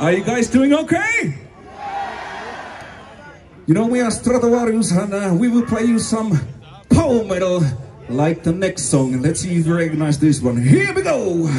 Are you guys doing okay? You know, we are Stratovarius and uh, we will play you some power metal like the next song. Let's see if you recognize this one. Here we go!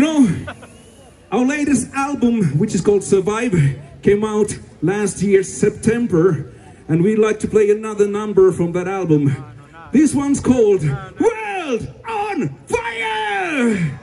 Know, our latest album, which is called Survive, came out last year, September, and we'd like to play another number from that album. This one's called World on Fire!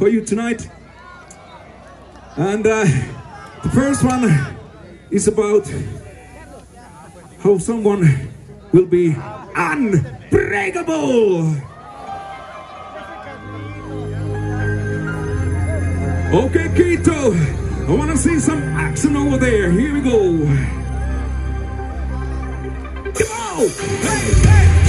for you tonight. And uh, the first one is about how someone will be unbreakable. Okay, Quito, I want to see some action over there. Here we go. Come on! Hey, hey!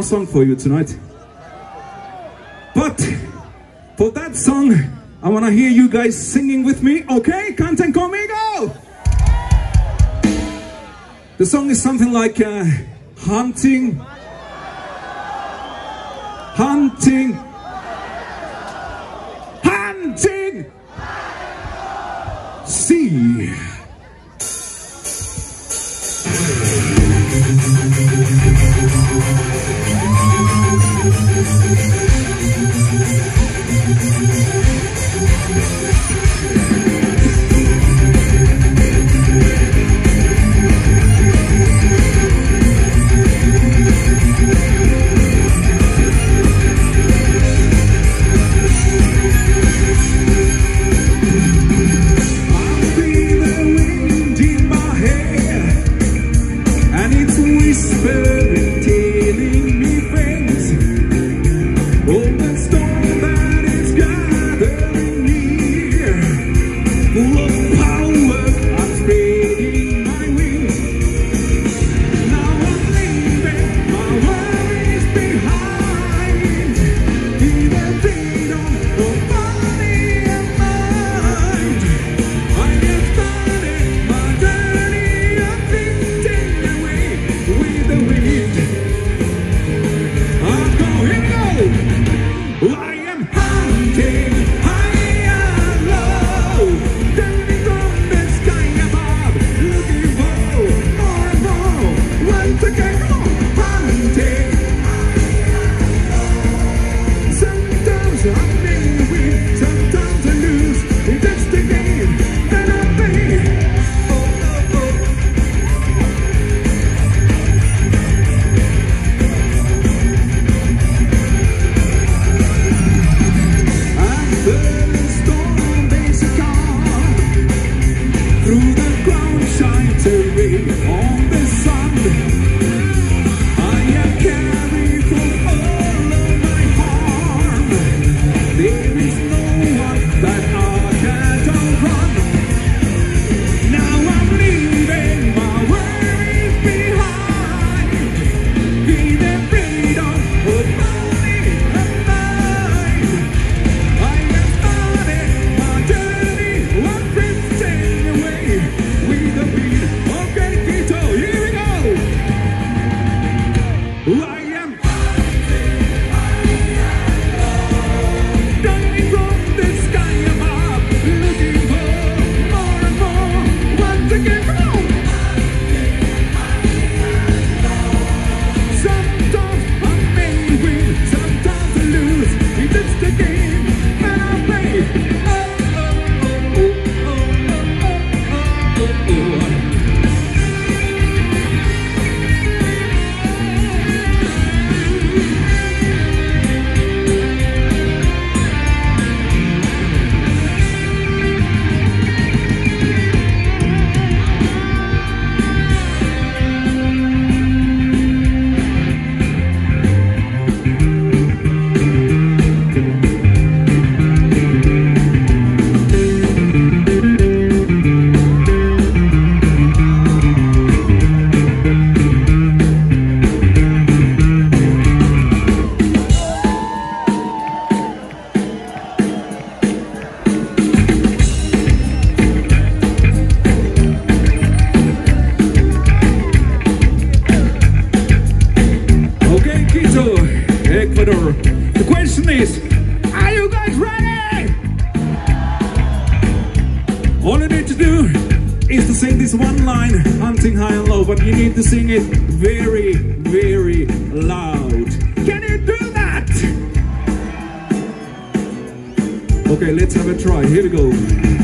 one song for you tonight. But for that song, I want to hear you guys singing with me, okay? Canten conmigo! The song is something like uh, Hunting. Hunting. you need to sing it very, very loud. Can you do that? Okay, let's have a try. Here we go.